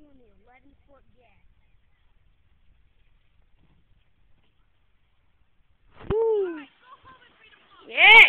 doing the 11 foot gas. Woo! Yeah!